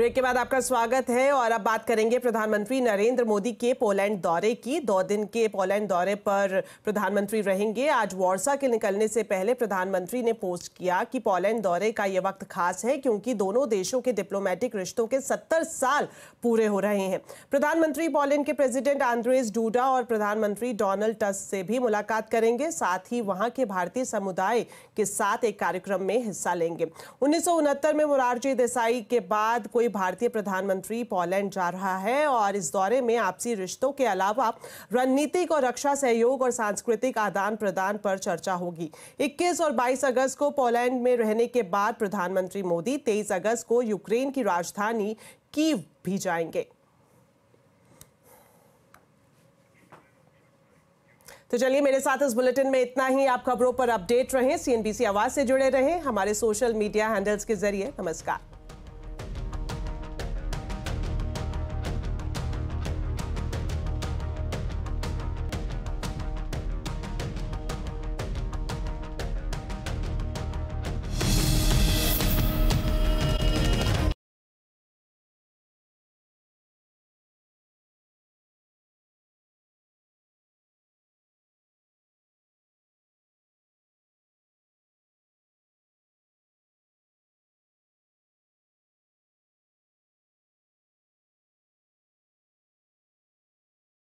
Break के बाद आपका स्वागत है और अब बात करेंगे प्रधानमंत्री नरेंद्र मोदी के पोलैंड दौरे की। दो दिन के पोलैंड दौरे पर प्रधानमंत्री रहेंगे। आज वॉर्सा के निकलने से पहले प्रधानमंत्री ने पोस्ट किया कि पोलैंड दौरे का यह वक्त खास है क्योंकि दोनों देशों के डिप्लोमेटिक रिश्तों के सत्तर साल पूरे हो रहे हैं। प्रधानमंत्री पोलैंड के प्रेसिडेंट आंद्रेस डूडा और प्रधानमंत्री डोनाल्ड टस्क से भी मुलाकात करेंगे। साथ ही वहाँ के भारतीय समुदाय के साथ एक कार्यक्रम में हिस्सा लेंगे। उन्नीस सौ उनहत्तर में मोरारजी देसाई के बाद कोई भारतीय प्रधानमंत्री पोलैंड जा रहा है और इस दौरे में आपसी रिश्तों के अलावा रणनीतिक और रक्षा सहयोग और सांस्कृतिक आदान प्रदान पर चर्चा होगी। 21 और 22 अगस्त को पोलैंड में रहने के बाद प्रधानमंत्री मोदी 23 अगस्त को यूक्रेन की राजधानी कीव भी जाएँगे। तो चलिए मेरे साथ इस बुलेटिन में इतना ही। आप खबरों पर अपडेट रहें, सीएनबीसी आवाज़ से जुड़े रहें, हमारे सोशल मीडिया हैंडल्स के ज़रिए। नमस्कार।